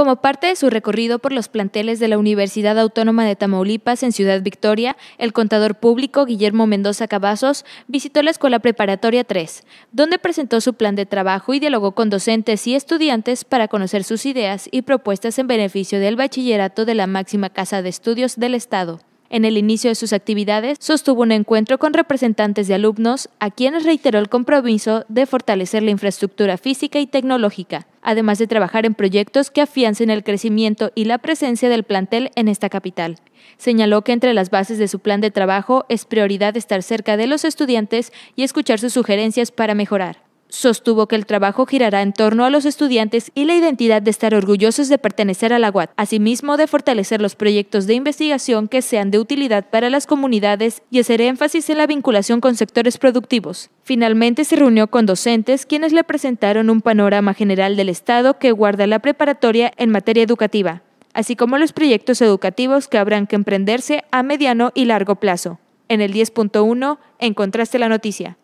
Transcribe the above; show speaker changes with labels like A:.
A: Como parte de su recorrido por los planteles de la Universidad Autónoma de Tamaulipas en Ciudad Victoria, el contador público Guillermo Mendoza Cavazos visitó la Escuela Preparatoria 3, donde presentó su plan de trabajo y dialogó con docentes y estudiantes para conocer sus ideas y propuestas en beneficio del bachillerato de la máxima casa de estudios del Estado. En el inicio de sus actividades, sostuvo un encuentro con representantes de alumnos, a quienes reiteró el compromiso de fortalecer la infraestructura física y tecnológica, además de trabajar en proyectos que afiancen el crecimiento y la presencia del plantel en esta capital. Señaló que entre las bases de su plan de trabajo es prioridad estar cerca de los estudiantes y escuchar sus sugerencias para mejorar. Sostuvo que el trabajo girará en torno a los estudiantes y la identidad de estar orgullosos de pertenecer a la UAT, asimismo de fortalecer los proyectos de investigación que sean de utilidad para las comunidades y hacer énfasis en la vinculación con sectores productivos. Finalmente se reunió con docentes quienes le presentaron un panorama general del Estado que guarda la preparatoria en materia educativa, así como los proyectos educativos que habrán que emprenderse a mediano y largo plazo. En el 10.1 encontraste la noticia.